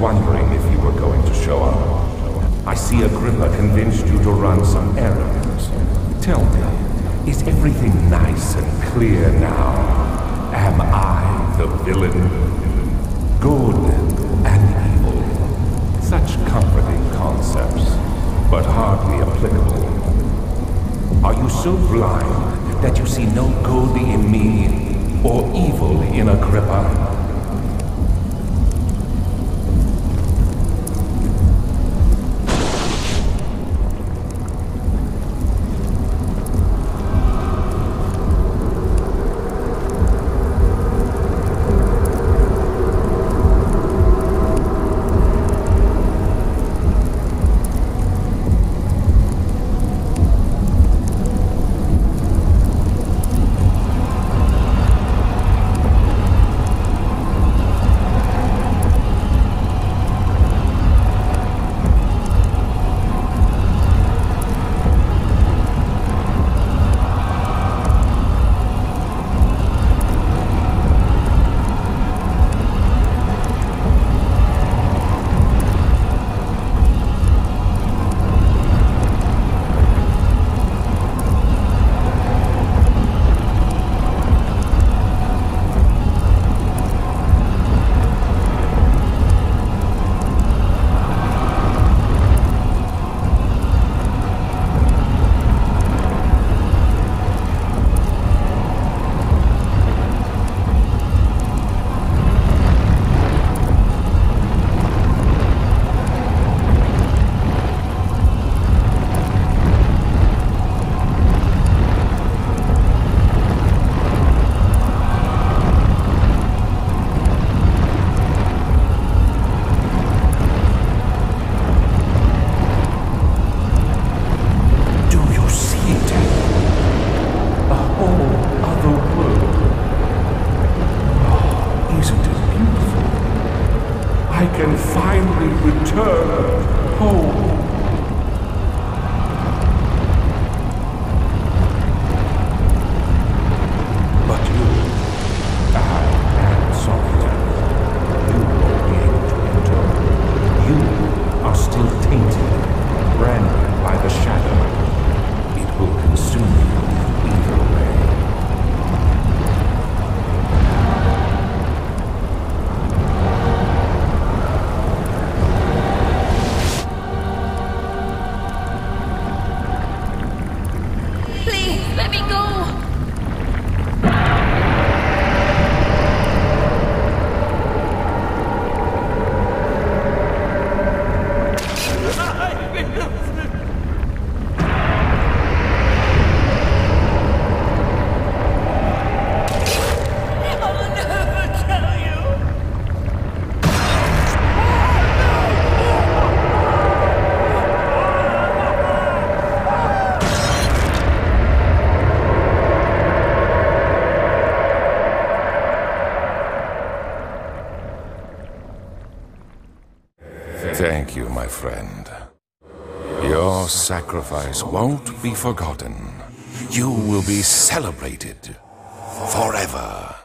wondering if you were going to show up. I see Agrippa convinced you to run some errands. Tell me, is everything nice and clear now? Am I the villain? Good and evil. Such comforting concepts, but hardly applicable. Are you so blind that you see no good in me or evil in Agrippa? Can finally return Thank you, my friend. Your sacrifice won't be forgotten. You will be celebrated forever.